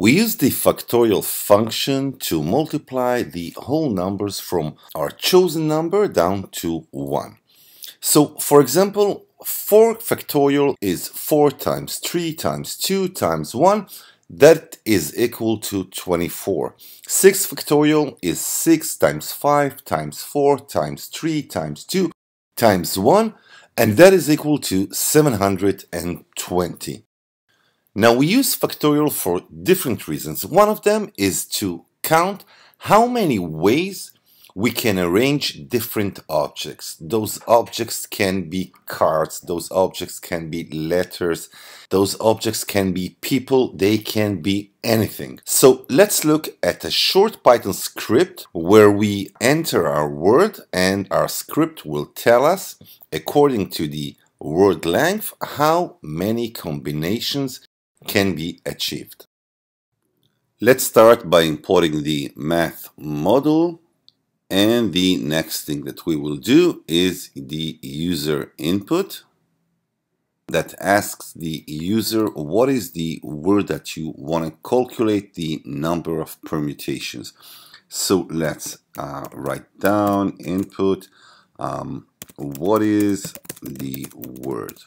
We use the factorial function to multiply the whole numbers from our chosen number down to 1. So, for example, 4 factorial is 4 times 3 times 2 times 1. That is equal to 24. 6 factorial is 6 times 5 times 4 times 3 times 2 times 1. And that is equal to 720. Now we use factorial for different reasons. One of them is to count how many ways we can arrange different objects. Those objects can be cards, those objects can be letters, those objects can be people, they can be anything. So let's look at a short Python script where we enter our word and our script will tell us, according to the word length, how many combinations can be achieved. Let's start by importing the math model and the next thing that we will do is the user input that asks the user what is the word that you want to calculate the number of permutations. So let's uh, write down input um, what is the word.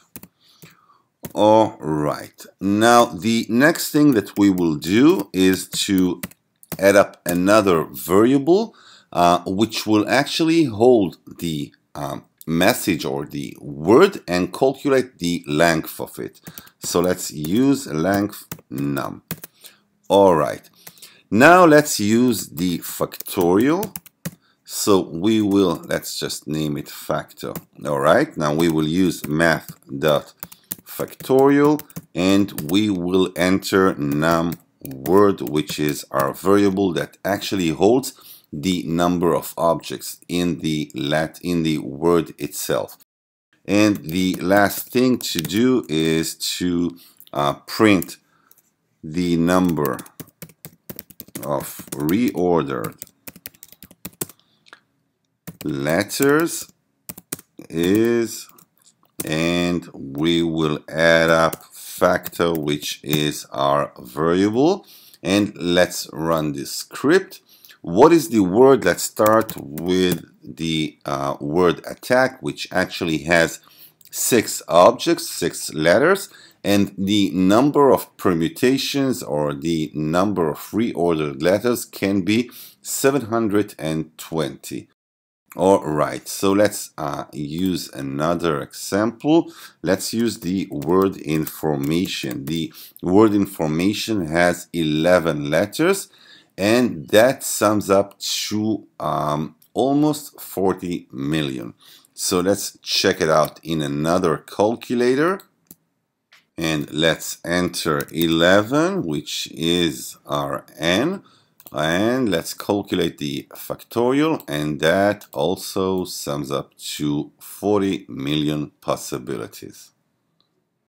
All right. Now, the next thing that we will do is to add up another variable, uh, which will actually hold the um, message or the word and calculate the length of it. So let's use length num. All right. Now let's use the factorial. So we will, let's just name it factor. All right. Now we will use math dot factorial and we will enter num word which is our variable that actually holds the number of objects in the let in the word itself. And the last thing to do is to uh, print the number of reordered letters is and we will add up factor which is our variable. And let's run this script. What is the word? Let's start with the uh, word attack which actually has six objects six letters. And the number of permutations or the number of reordered letters can be 720 all right, so let's uh, use another example. Let's use the word information. The word information has 11 letters and that sums up to um, almost 40 million. So let's check it out in another calculator. And let's enter 11, which is our n and let's calculate the factorial and that also sums up to 40 million possibilities.